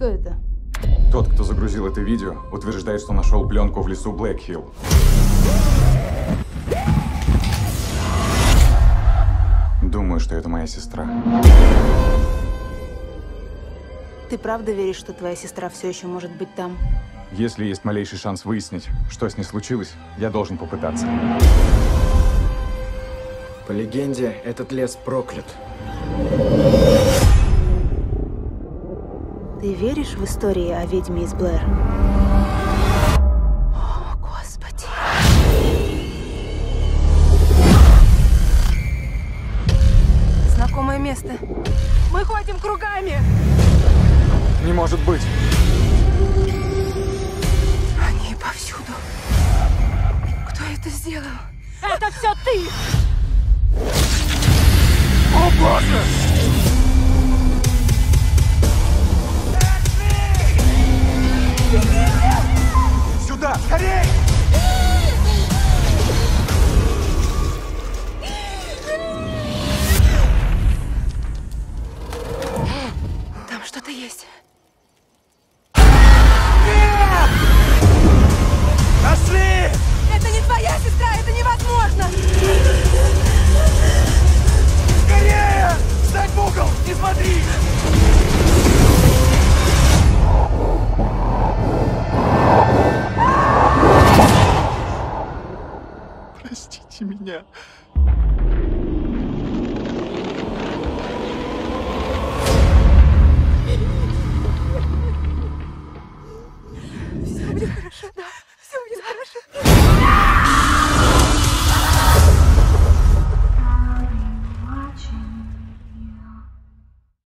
Что это? Тот, кто загрузил это видео, утверждает, что нашел пленку в лесу Блэкхилл. Думаю, что это моя сестра. Ты правда веришь, что твоя сестра все еще может быть там? Если есть малейший шанс выяснить, что с ней случилось, я должен попытаться. По легенде, этот лес проклят. Ты веришь в истории о ведьме из Блэр? О, Господи. Знакомое место. Мы ходим кругами. Не может быть! Они повсюду. Кто это сделал? Это все ты! Скорей! Там что-то есть. меня.